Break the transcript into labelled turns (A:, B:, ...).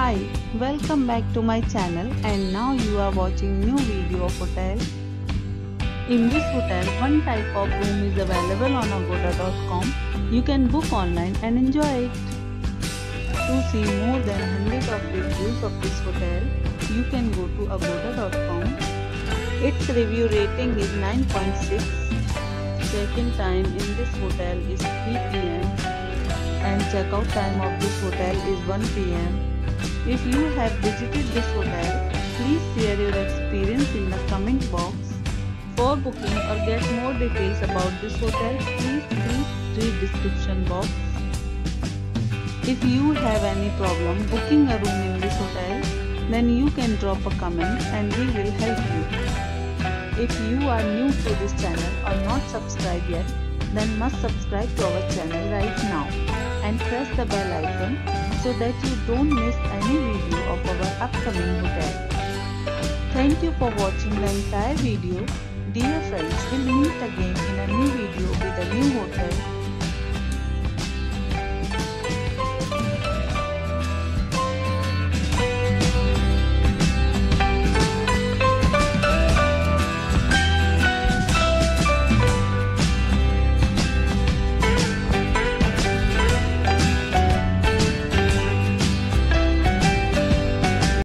A: Hi, welcome back to my channel and now you are watching new video of hotel. In this hotel, one type of room is available on agoda.com. You can book online and enjoy it. To see more than 100 of reviews of this hotel, you can go to agoda.com. Its review rating is 9.6. Check-in time in this hotel is 3 pm and checkout time of this hotel is 1 pm. If you have visited this hotel, please share your experience in the comment box. For booking or get more details about this hotel, please please the description box. If you have any problem booking a room in this hotel, then you can drop a comment and we will help you. If you are new to this channel or not subscribed yet, then must subscribe to our channel right now and press the bell icon so that you don't miss any video of our upcoming hotel. Thank you for watching the entire video. Dear friends, we'll meet again in a new